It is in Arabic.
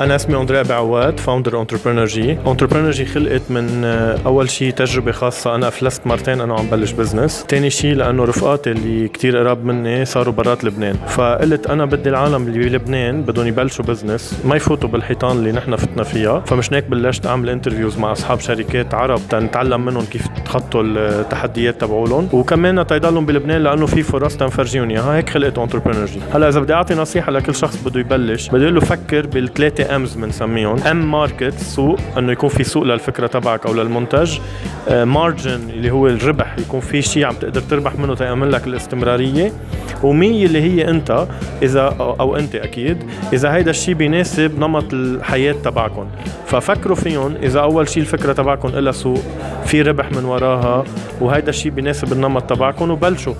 أنا اسمي أندري أبي عواد founder Entreprenergy Entreprenergy خلقت من آه، أول شيء تجربة خاصة. أنا أفلست مرتين أنا وعم بلش business ثاني شيء لأنه رفقاتي اللي كتير قراب مني صاروا برات لبنان. فقلت أنا بدي العالم اللي بلبنان بدهم يبلشوا بزنس ما يفوتوا بالحيطان اللي نحن فتنا فيها. فمشان هيك بلشت أعمل interviews مع أصحاب شركات عرب تنتعلم منهم كيف تخطوا التحديات تبعولهم. وكمان تيضلهم بلبنان لأنه في فرص تنفرجيهم اياها هيك خلقت Entreprenergy هلا إذا بدي أعطي نصيحة لكل شخص بده يبلش بدي له فكر بالثلاثة M's بنسميهم M market سوق إنه يكون في سوق للفكرة تبعك أو للمنتج. مارجن آه، اللي هو الربح يكون في شيء عم تقدر تربح منه تيأمن لك الاستمرارية. ومية اللي هي أنت إذا أو أنت أكيد إذا هيدا الشيء بيناسب نمط الحياة تبعكم ففكروا فيهم إذا أول شيء الفكرة تبعكم لها سوق في ربح من وراها وهيدا الشيء بيناسب النمط تبعكم وبلشوا.